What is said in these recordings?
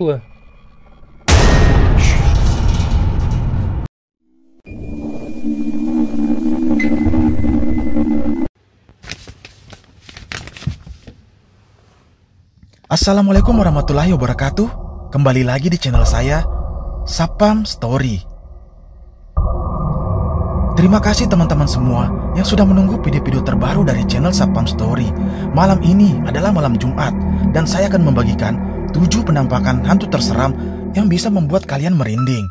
кукла. Assalamualaikum warahmatullahi wabarakatuh. Kembali lagi di channel saya, Sapam Story. Terima kasih teman-teman semua yang sudah menunggu video-video terbaru dari channel Sapam Story. Malam ini adalah malam Jumat dan saya akan membagikan 7 penampakan hantu terseram yang bisa membuat kalian merinding.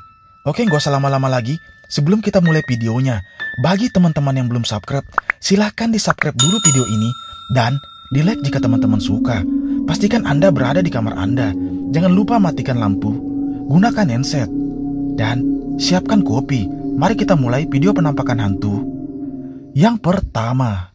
Oke, gak usah lama-lama lagi. Sebelum kita mulai videonya, bagi teman-teman yang belum subscribe, silahkan di subscribe dulu video ini dan di like jika teman-teman suka. Pastikan Anda berada di kamar Anda. Jangan lupa matikan lampu, gunakan handset, dan siapkan kopi. Mari kita mulai video penampakan hantu. Yang pertama,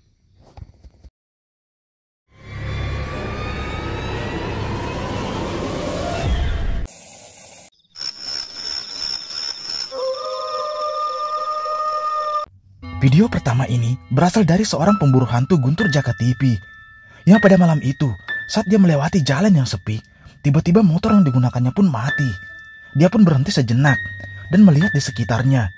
Video pertama ini berasal dari seorang pemburu hantu Guntur Jaka TV yang pada malam itu saat dia melewati jalan yang sepi, tiba-tiba motor yang digunakannya pun mati. Dia pun berhenti sejenak dan melihat di sekitarnya.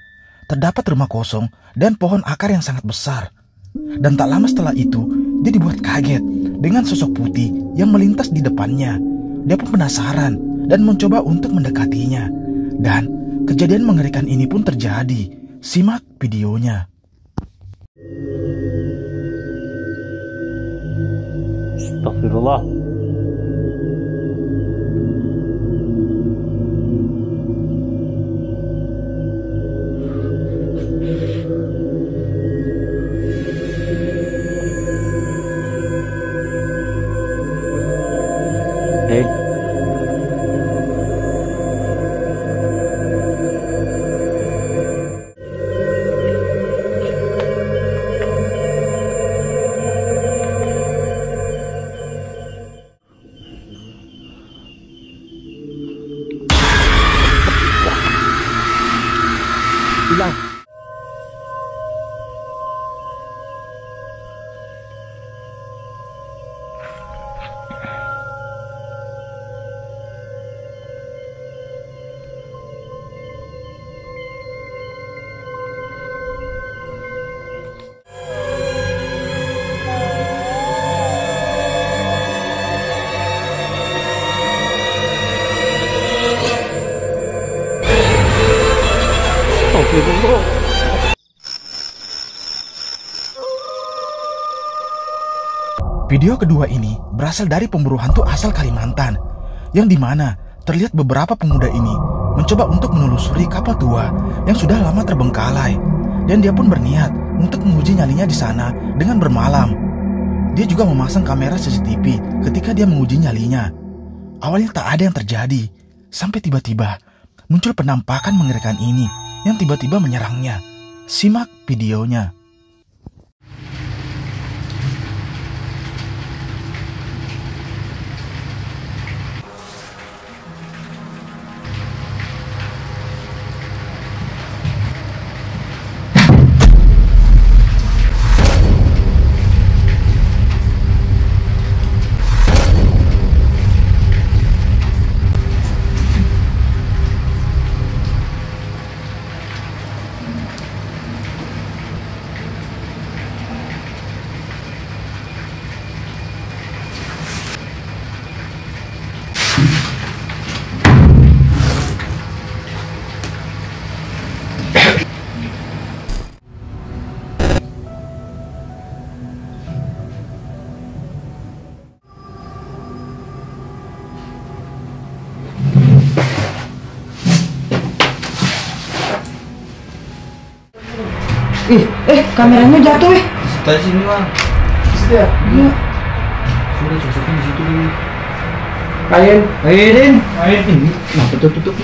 Terdapat rumah kosong dan pohon akar yang sangat besar. Dan tak lama setelah itu, dia dibuat kaget dengan sosok putih yang melintas di depannya. Dia pun penasaran dan mencoba untuk mendekatinya. Dan kejadian mengerikan ini pun terjadi. Simak videonya. Astagfirullah. Hei, Video kedua ini berasal dari pemburu hantu asal Kalimantan, yang di mana terlihat beberapa pemuda ini mencoba untuk menelusuri kapal tua yang sudah lama terbengkalai, dan dia pun berniat untuk menguji nyalinya di sana dengan bermalam. Dia juga memasang kamera CCTV ketika dia menguji nyalinya. Awalnya tak ada yang terjadi, sampai tiba-tiba muncul penampakan mengerikan ini yang tiba-tiba menyerangnya. Simak videonya. Ih, eh kameranya jatuh eh. Dari sini bang. Situ ya? Iya. Sudah susukin di situ dulu. Kain. Airin. Air ini. Nah tutup tutup.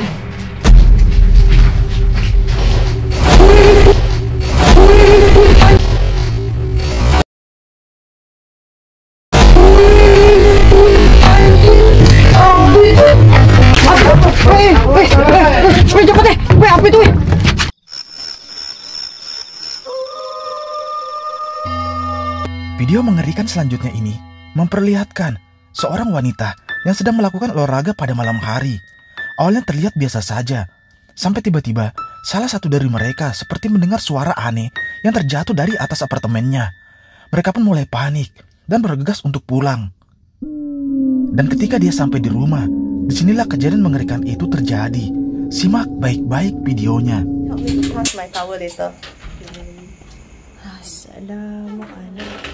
Video mengerikan selanjutnya ini memperlihatkan seorang wanita yang sedang melakukan olahraga pada malam hari. Awalnya terlihat biasa saja, sampai tiba-tiba salah satu dari mereka seperti mendengar suara aneh yang terjatuh dari atas apartemennya. Mereka pun mulai panik dan bergegas untuk pulang. Dan ketika dia sampai di rumah, di sinilah kejadian mengerikan itu terjadi. Simak baik-baik videonya. Help me to pass my towel later. Assalamualaikum.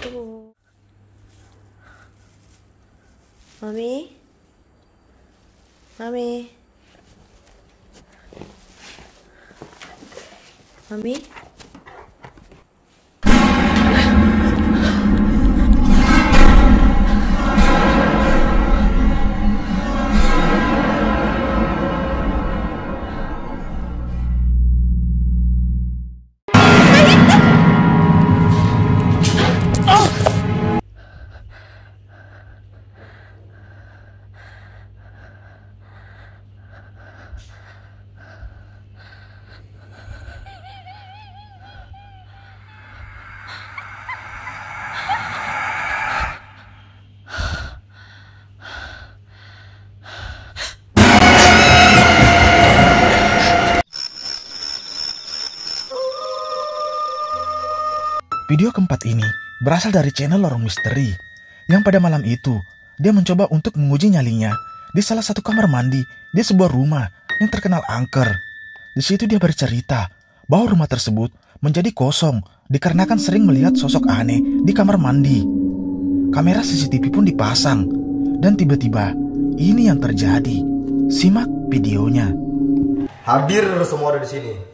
Mami? Mami? Mami? Video keempat ini berasal dari channel Lorong Misteri yang pada malam itu dia mencoba untuk menguji nyalinya di salah satu kamar mandi di sebuah rumah yang terkenal angker. Di situ dia bercerita bahwa rumah tersebut menjadi kosong dikarenakan sering melihat sosok aneh di kamar mandi. Kamera CCTV pun dipasang dan tiba-tiba ini yang terjadi. Simak videonya. Hadir semua ada di sini.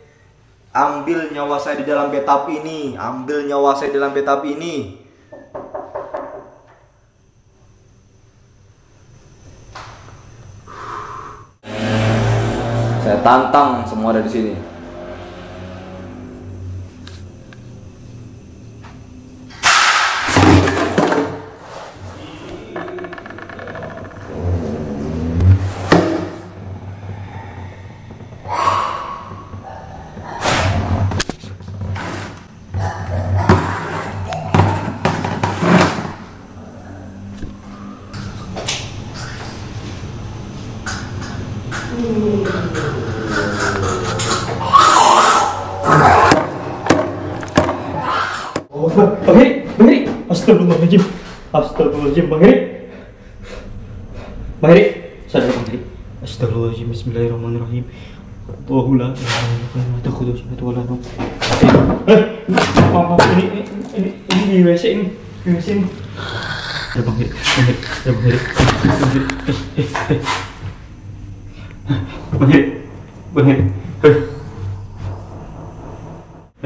Ambil nyawa saya di dalam betap ini. Ambil nyawa saya di dalam betap ini. Saya tantang semua ada di sini. Astagfirullahaladzim, Bang Heri. Bang Heri, sadar Bang Heri. Astagfirullahaladzim, Bismillahirrahmanirrahim. Allahu la ilaha illallah wa takhudhu syahadu wa la nawm. Eh, maaf, maaf, ini, ini, ini, ini di WC ini, di WC ini. Ya Bang Heri, Bang Heri, ya Bang Heri, Bang Heri, eh, eh, eh. Bang Heri, Bang Heri, eh.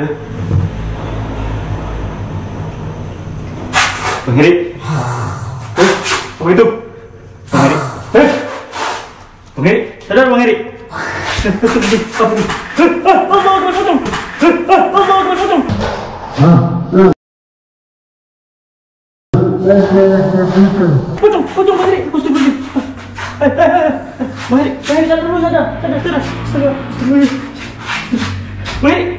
Eh. Bang Heri. Eh, apa itu? Bang Heri. Eh. Bang Heri, sadar Bang Heri. Pocong. Pocong. Bang Heri. Eh, eh. Bang Heri, Bang Heri sadar dulu, sadar. Sadar, sadar. Bang Heri.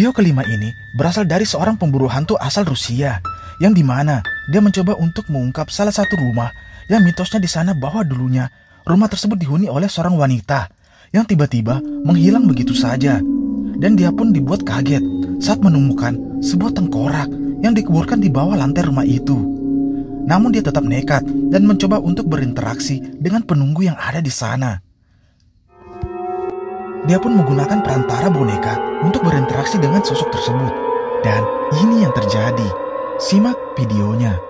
Video kelima ini berasal dari seorang pemburu hantu asal Rusia yang di mana dia mencoba untuk mengungkap salah satu rumah yang mitosnya di sana bahwa dulunya rumah tersebut dihuni oleh seorang wanita yang tiba-tiba menghilang begitu saja dan dia pun dibuat kaget saat menemukan sebuah tengkorak yang dikuburkan di bawah lantai rumah itu. Namun dia tetap nekat dan mencoba untuk berinteraksi dengan penunggu yang ada di sana. Dia pun menggunakan perantara boneka untuk berinteraksi dengan sosok tersebut. Dan ini yang terjadi. Simak videonya.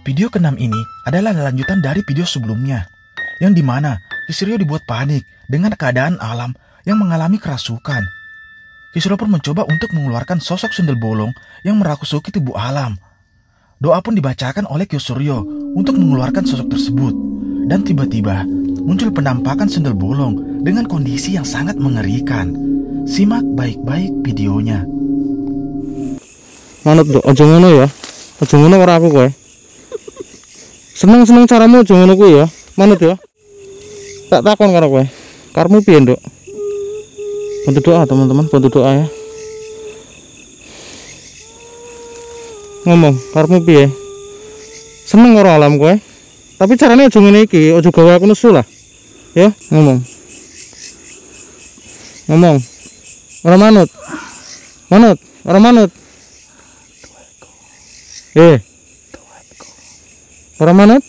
Video keenam ini adalah lanjutan dari video sebelumnya, yang di mana Kisrio dibuat panik dengan keadaan alam yang mengalami kerasukan. Kisrio pun mencoba untuk mengeluarkan sosok sundel bolong yang merasuki tubuh alam. Doa pun dibacakan oleh Kyosuryo untuk mengeluarkan sosok tersebut. Dan tiba-tiba muncul penampakan sundel bolong dengan kondisi yang sangat mengerikan. Simak baik-baik videonya. Manut aja ngono ya. Aja ngono karo aku kowe. Seneng-seneng caramu aja ngono kuwi ya. Manut ya. Tak takon karo kowe. Karmu piye, Nduk? Bantu doa, teman-teman, bantu doa ya. Ngomong, karmu piye? Seneng karo alam kowe. Tapi caranya aja ngene iki, aja gawe aku nesu lah. Ya, ngomong. Ngomong. Ora manut. Manut, ora manut. Eh. Permanent?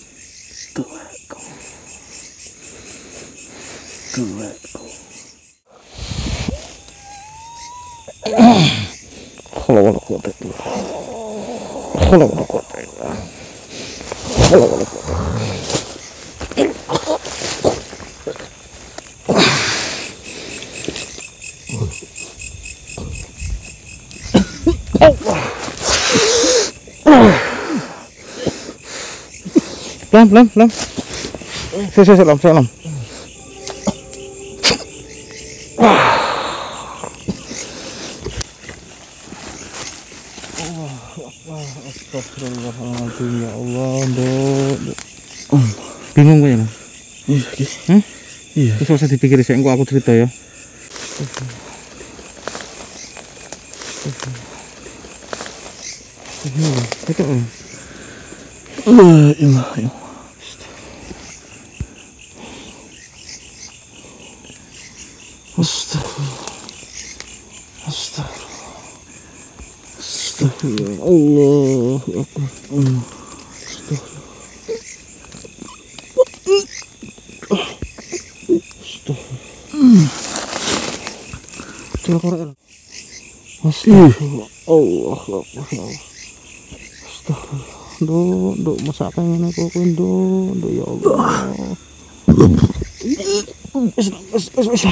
Tuweko. Tuweko. Kalau mana kuat itu, kalau mana kuat itu, kalau mana kuat. Pelan, pelan, pelan. Sini, sini, sini, sini. Astagfirullahaladzim ya Allah. Bingung gue ya, Mas? Iya, Hmm? Iya. Terus usah dipikir sih, engko aku cerita ya. Itu, Om. La ilaha illallah. Astagfirullah. Astagfirullah. Astagfirullah. Allahu Akbar. Allah. Astagfirullah. Astagfirullah. Coba korek. Astagfirullah. Allahu Akbar. Allah. Astagfirullah. Nduk, nduk masak pengen aku kowe nduk, nduk ya Allah. Wis, wis,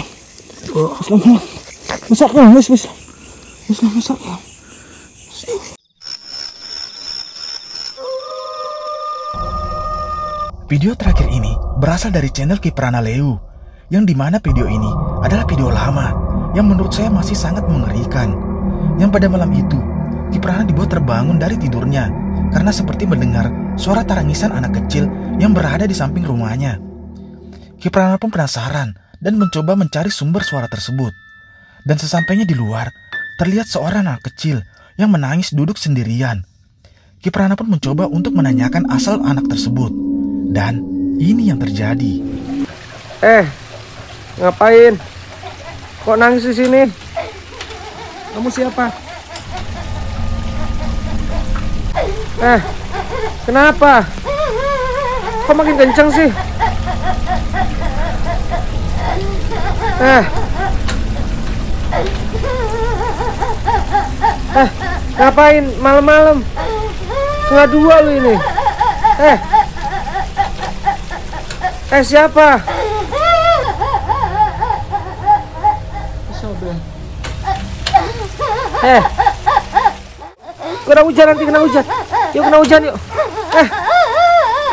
Video terakhir ini berasal dari channel Kiprana Leu, yang di mana video ini adalah video lama yang menurut saya masih sangat mengerikan. Yang pada malam itu, Kiprana dibuat terbangun dari tidurnya karena seperti mendengar suara tarangisan anak kecil yang berada di samping rumahnya. Kiprana pun penasaran dan mencoba mencari sumber suara tersebut. Dan sesampainya di luar, terlihat seorang anak kecil yang menangis duduk sendirian. Kiprana pun mencoba untuk menanyakan asal anak tersebut. Dan ini yang terjadi. Eh, ngapain? Kok nangis di sini? Kamu siapa? Eh, kenapa? Kok makin kenceng sih? Eh. Eh, ngapain malam-malam? Setengah dua lu ini. Eh. Eh, siapa? Eh. Kena hujan nanti kena hujan. Yuk kena hujan yuk. Eh.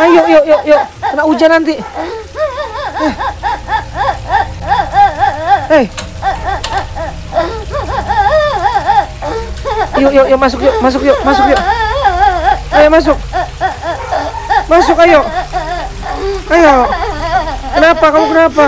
Ayo yuk yuk yuk. Kena hujan nanti. Eh. Eh. Yuk yuk yuk masuk yuk masuk yuk masuk yuk. Ayo masuk. Masuk ayo. Ayo. Kenapa kamu kenapa?